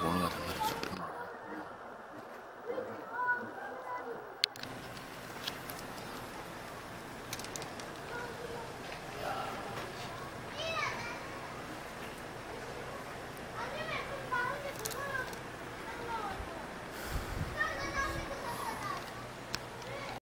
我饿要他。